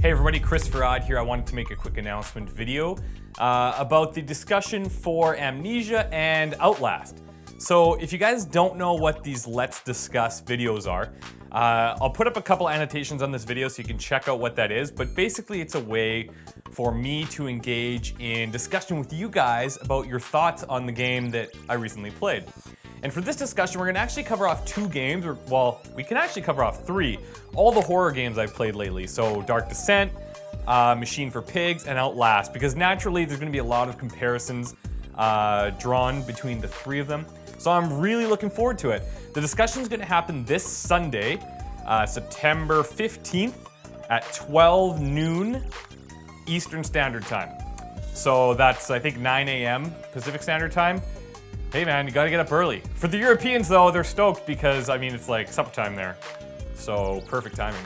Hey everybody, Christopher Odd here. I wanted to make a quick announcement video uh, about the discussion for Amnesia and Outlast. So if you guys don't know what these Let's Discuss videos are, uh, I'll put up a couple annotations on this video so you can check out what that is, but basically it's a way for me to engage in discussion with you guys about your thoughts on the game that I recently played. And for this discussion, we're gonna actually cover off two games, or well, we can actually cover off three. All the horror games I've played lately. So Dark Descent, uh, Machine for Pigs, and Outlast, because naturally there's gonna be a lot of comparisons uh, drawn between the three of them. So I'm really looking forward to it. The discussion is gonna happen this Sunday, uh, September 15th at 12 noon Eastern Standard Time. So that's, I think, 9 a.m. Pacific Standard Time. Hey man, you gotta get up early. For the Europeans though, they're stoked because, I mean, it's like supper time there. So, perfect timing.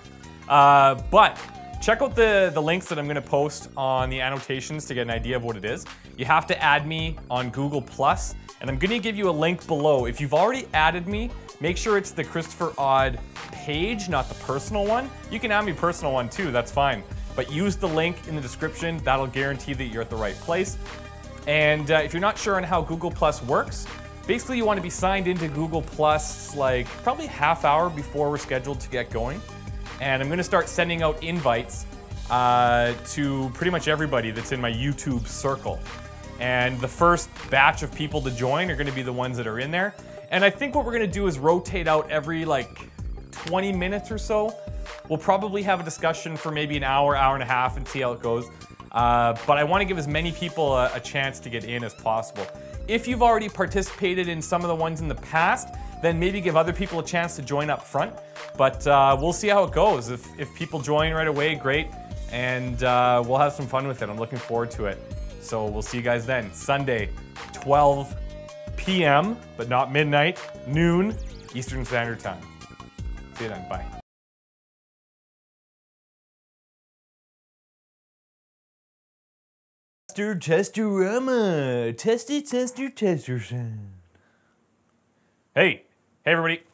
Uh, but, check out the, the links that I'm gonna post on the annotations to get an idea of what it is. You have to add me on Google Plus, and I'm gonna give you a link below. If you've already added me, make sure it's the Christopher Odd page, not the personal one. You can add me personal one too, that's fine. But use the link in the description, that'll guarantee that you're at the right place. And uh, if you're not sure on how Google Plus works, basically you want to be signed into Google Plus like probably half hour before we're scheduled to get going. And I'm going to start sending out invites uh, to pretty much everybody that's in my YouTube circle. And the first batch of people to join are going to be the ones that are in there. And I think what we're going to do is rotate out every like 20 minutes or so. We'll probably have a discussion for maybe an hour, hour and a half and see how it goes. Uh, but I want to give as many people a, a, chance to get in as possible. If you've already participated in some of the ones in the past, then maybe give other people a chance to join up front. But uh, we'll see how it goes. If, if people join right away, great. And uh, we'll have some fun with it. I'm looking forward to it. So we'll see you guys then. Sunday, 12 p.m., but not midnight, noon, Eastern Standard Time. See you then. Bye. Tester, Testerama. Testy, tester, tester. Hey, hey everybody.